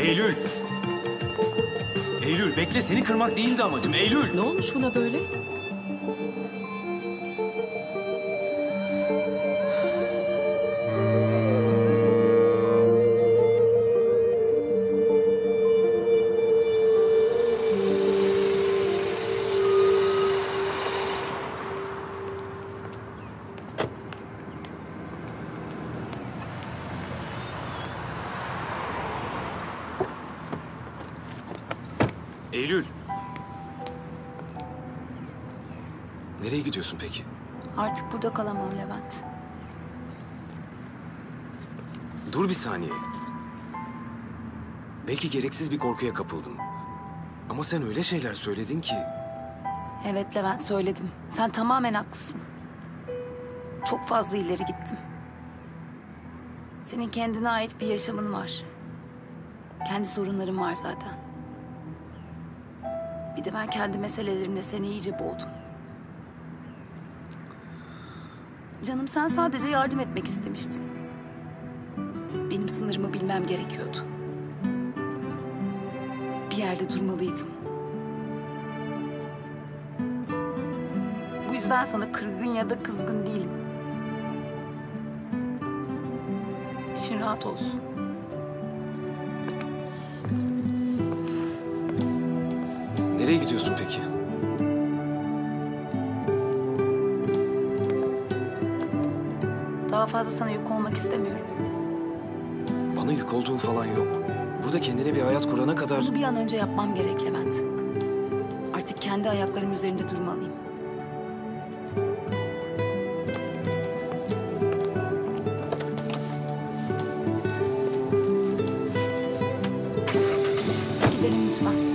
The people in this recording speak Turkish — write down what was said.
Eylül. Eylül bekle seni kırmak değildi amacım. Eylül. Ne olmuş buna böyle? Eylül. Nereye gidiyorsun peki? Artık burada kalamam Levent. Dur bir saniye. Belki gereksiz bir korkuya kapıldım. Ama sen öyle şeyler söyledin ki... Evet Levent söyledim. Sen tamamen haklısın. Çok fazla ileri gittim. Senin kendine ait bir yaşamın var. Kendi sorunların var zaten. Bir de ben kendi meselelerimle seni iyice boğdum. Canım sen sadece yardım etmek istemiştin. Benim sınırımı bilmem gerekiyordu. Bir yerde durmalıydım. Bu yüzden sana kırgın ya da kızgın değilim. İçin rahat olsun. Nereye gidiyorsun peki? Daha fazla sana yük olmak istemiyorum. Bana yük olduğun falan yok. Burada kendine bir hayat kurana kadar... Bunu bir an önce yapmam gerek Levent. Artık kendi ayaklarım üzerinde durmalıyım. Gidelim lütfen.